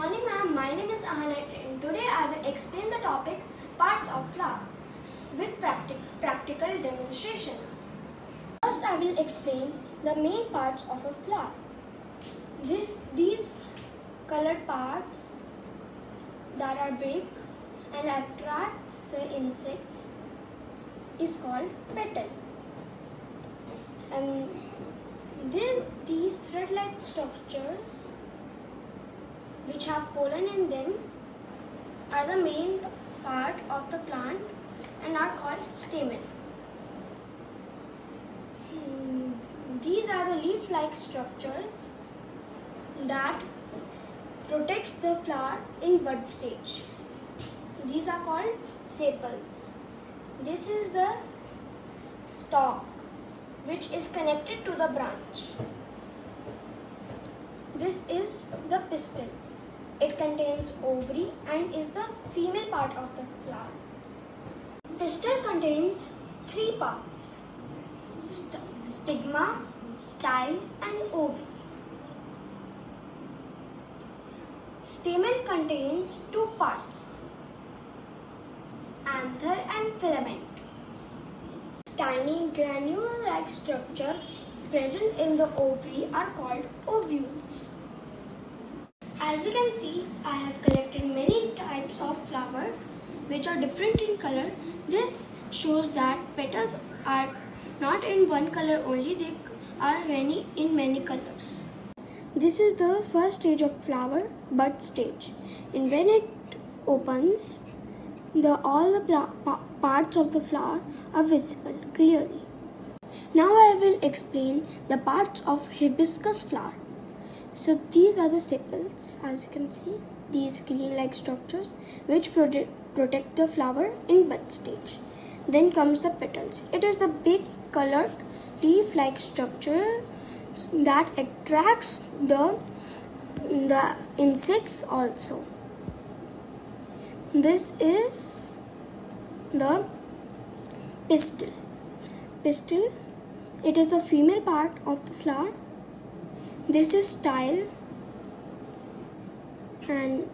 morning ma'am, my name is Aahana and today I will explain the topic parts of flower with practic practical demonstration. First I will explain the main parts of a flower. This, these colored parts that are big and attracts the insects is called petal. And this, these thread-like structures which have pollen in them are the main part of the plant and are called stamen. Hmm, These are the leaf-like structures that protects the flower in bud stage. These are called sepals. This is the stalk which is connected to the branch. This is the pistil. It contains ovary and is the female part of the flower. Pistil contains three parts st- stigma, style, and ovary. Stamen contains two parts anther and filament. Tiny granule like structure present in the ovary are called ovules. As you can see, I have collected many types of flower which are different in color. This shows that petals are not in one color only, they are many in many colors. This is the first stage of flower, bud stage. And when it opens, the all the pa- parts of the flower are visible clearly. Now I will explain the parts of hibiscus flower. So these are the sepals as you can see these green like structures which prote- protect the flower in bud stage. Then comes the petals. It is the big colored leaf like structure that attracts the the insects also. This is the pistil. Pistil it is the female part of the flower this is style. And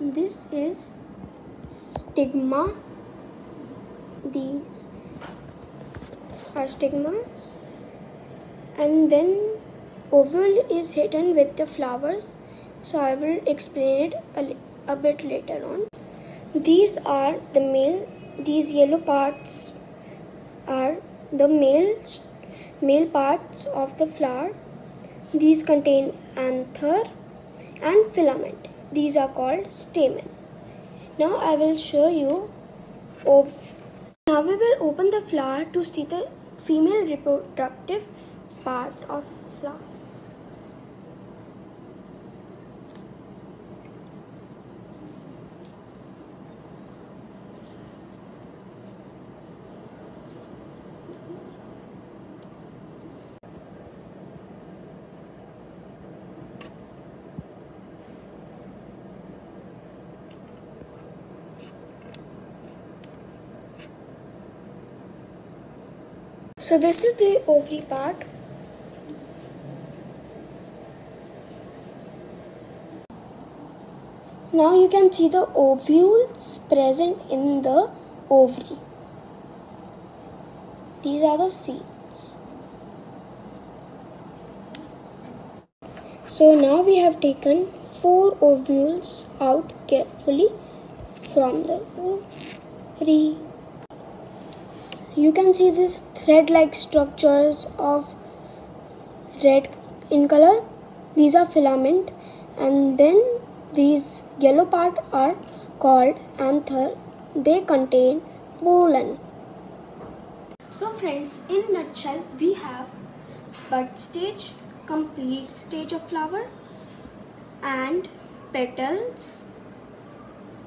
this is stigma. These are stigmas. And then ovule is hidden with the flowers. So i will explain it a, a bit later on. These are the male these yellow parts are the male male parts of the flower these contain anther and filament. These are called stamen. Now I will show you of now we will open the flower to see the female reproductive part of flower. So this is the ovary part. Now you can see the ovules present in the ovary. These are the seeds. So now we have taken four ovules out carefully from the ovary. You can see these thread like structures of red in color. These are filament and then these yellow part are called anther. They contain pollen. So friends, in nutshell, we have bud stage, complete stage of flower and petals,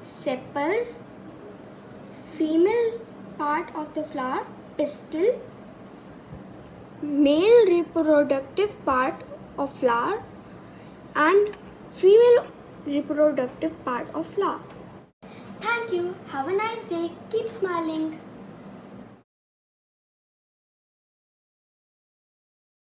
sepal, female part of the flower, pistil, male reproductive part of flower and female reproductive part of flower. Thank you. Have a nice day. Keep smiling.